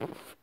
you